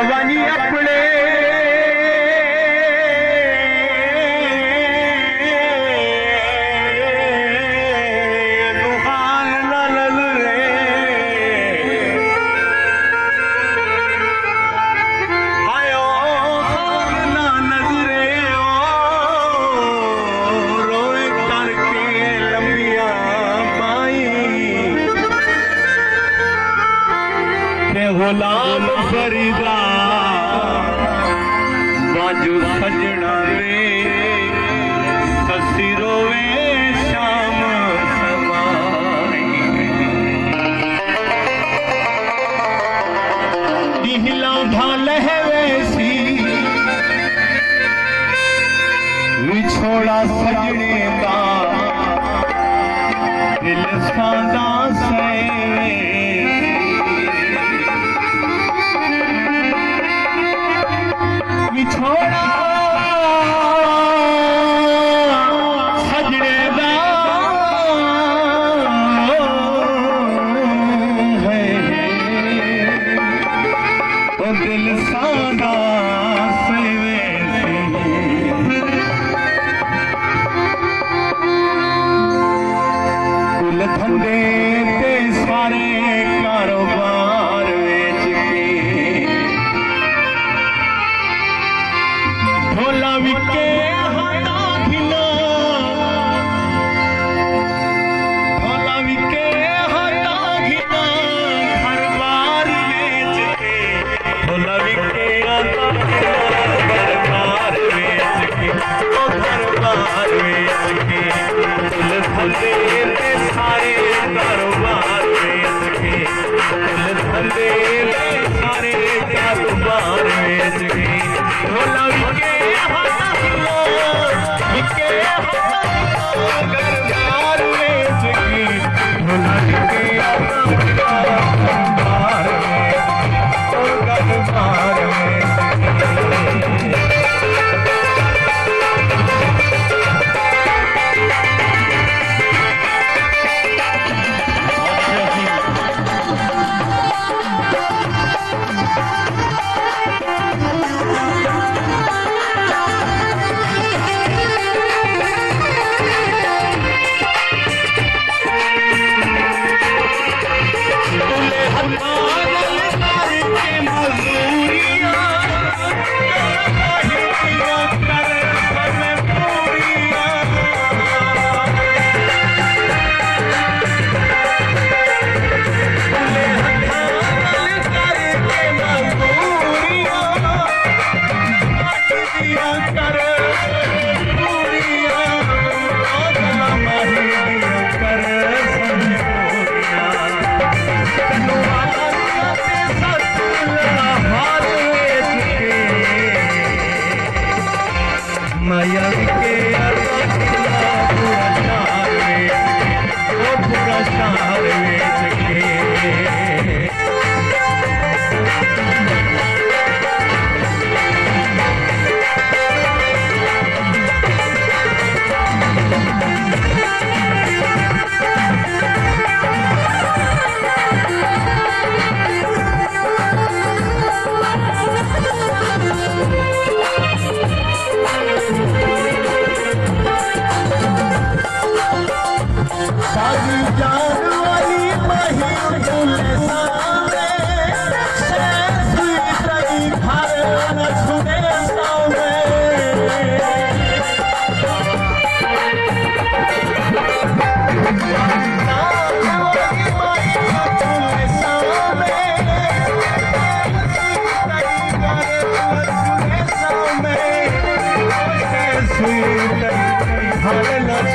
Ravaniya गुलाम बाजू سجنے دا वैसी विछोड़ा सजड़ीदासे कुलंदे हो लगे हरे चक्रे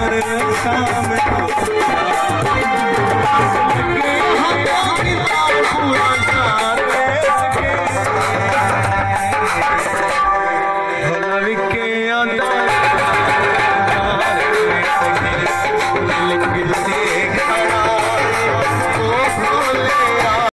और शाम को पूरा